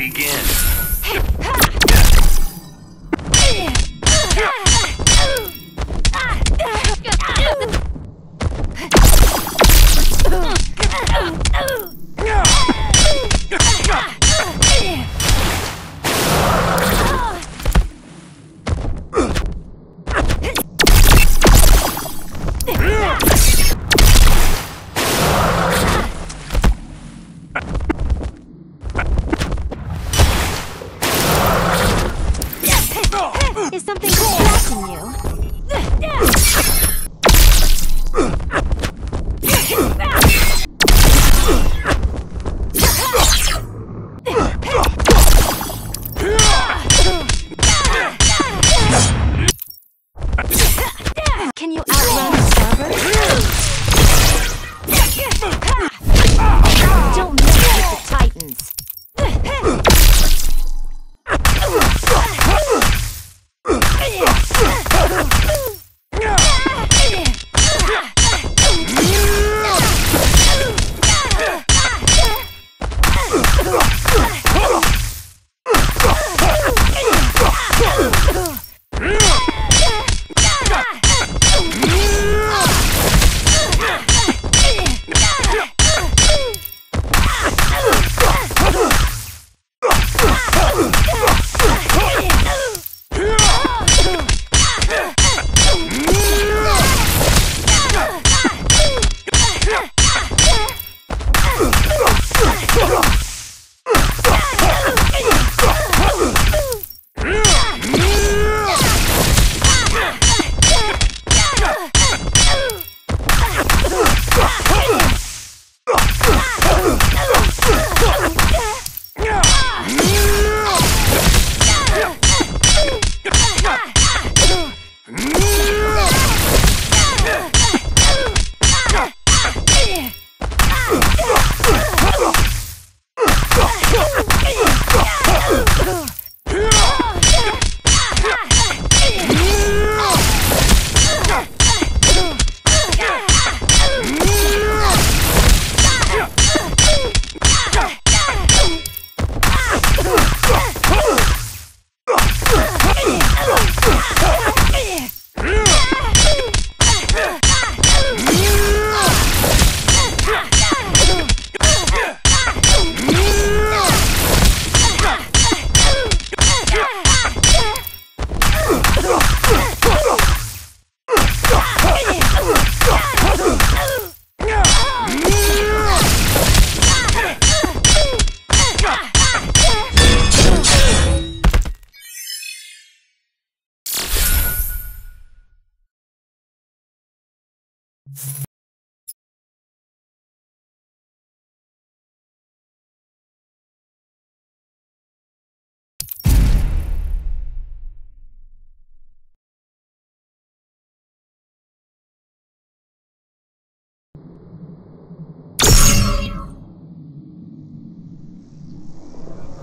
Begin. Is something distracting you?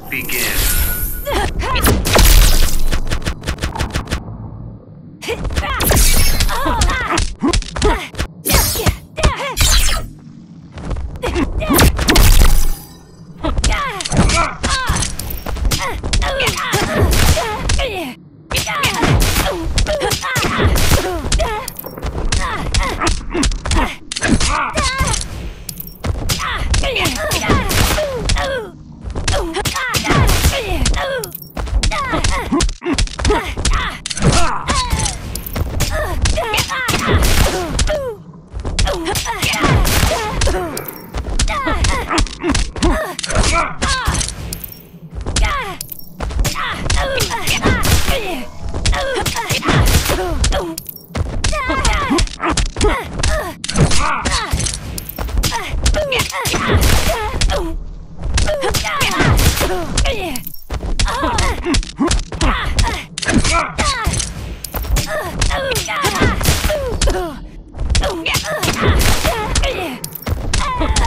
Begin. Now this is more like it.